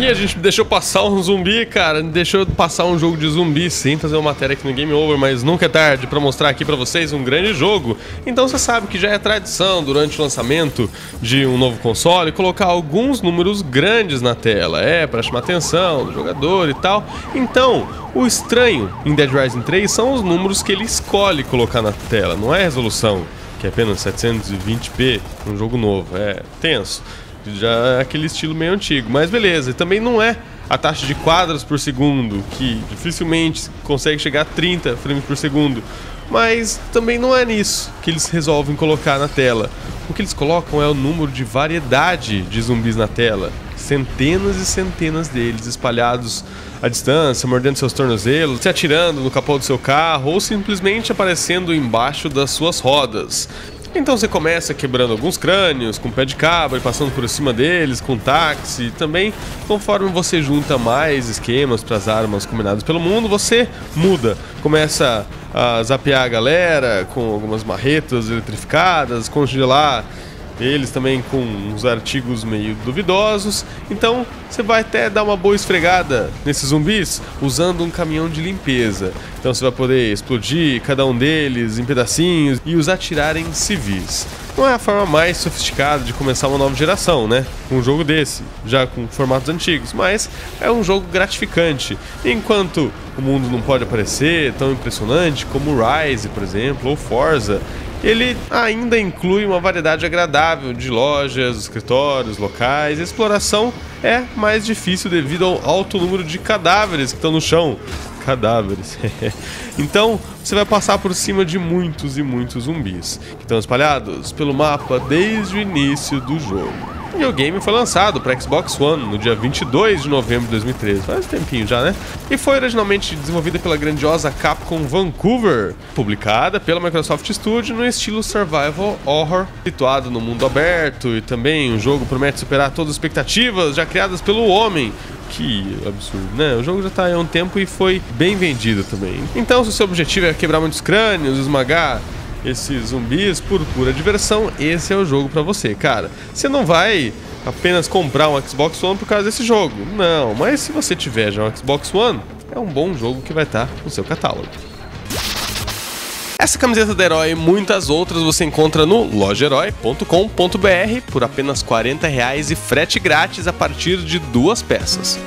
E a gente deixou passar um zumbi, cara, deixou passar um jogo de zumbi sem fazer uma matéria aqui no Game Over, mas nunca é tarde para mostrar aqui para vocês um grande jogo. Então você sabe que já é tradição durante o lançamento de um novo console colocar alguns números grandes na tela, é, para chamar atenção do jogador e tal. Então, o estranho em Dead Rising 3 são os números que ele escolhe colocar na tela, não é a resolução, que é apenas 720p, um jogo novo, é tenso já é aquele estilo meio antigo. Mas beleza, também não é a taxa de quadros por segundo, que dificilmente consegue chegar a 30 frames por segundo. Mas também não é nisso que eles resolvem colocar na tela. O que eles colocam é o número de variedade de zumbis na tela. Centenas e centenas deles espalhados à distância, mordendo seus tornozelos, se atirando no capô do seu carro ou simplesmente aparecendo embaixo das suas rodas. Então você começa quebrando alguns crânios com pé de cabra e passando por cima deles com táxi. E também, conforme você junta mais esquemas para as armas combinadas pelo mundo, você muda. Começa a zapear a galera com algumas marretas eletrificadas, congelar eles também com uns artigos meio duvidosos. Então você vai até dar uma boa esfregada nesses zumbis usando um caminhão de limpeza. Então você vai poder explodir cada um deles em pedacinhos e os atirar em civis. Não é a forma mais sofisticada de começar uma nova geração, né? Um jogo desse, já com formatos antigos, mas é um jogo gratificante. Enquanto o mundo não pode aparecer tão impressionante como Rise, por exemplo, ou Forza, ele ainda inclui uma variedade agradável de lojas, escritórios, locais. A exploração é mais difícil devido ao alto número de cadáveres que estão no chão. Cadáveres. então, você vai passar por cima de muitos e muitos zumbis que estão espalhados pelo mapa desde o início do jogo. E o game foi lançado para Xbox One no dia 22 de novembro de 2013, faz tempinho já, né? E foi originalmente desenvolvida pela grandiosa Capcom Vancouver, publicada pela Microsoft Studio no estilo survival horror, situado no mundo aberto e também o jogo promete superar todas as expectativas já criadas pelo homem, que absurdo, né? O jogo já tá há um tempo e foi bem vendido também. Então, se o seu objetivo é quebrar muitos crânios, esmagar esses zumbis por pura diversão, esse é o jogo para você, cara. Você não vai apenas comprar um Xbox One por causa desse jogo. Não, mas se você tiver já um Xbox One, é um bom jogo que vai estar tá no seu catálogo. Essa camiseta da Herói e muitas outras você encontra no lojaherói.com.br por apenas 40 reais e frete grátis a partir de duas peças.